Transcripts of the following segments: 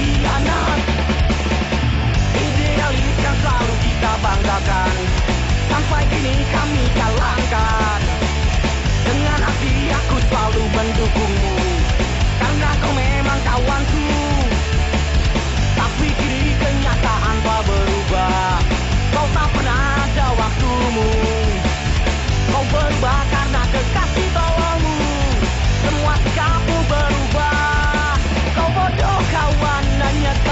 pengkhianat Idealis yang selalu kita banggakan Sampai kini kami kalahkan Dengan hati aku selalu mendukungmu Karena kau memang kawanku Tapi kini kenyataan tak berubah Kau tak pernah ada waktumu. Kau berubah karena kekasih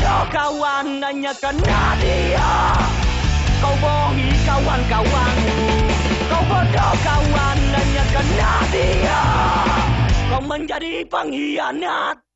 kawan hanya karena dia Kau bohongi kawan-kawanmu Kau bodoh kawan hanya karena dia Kau menjadi pengkhianat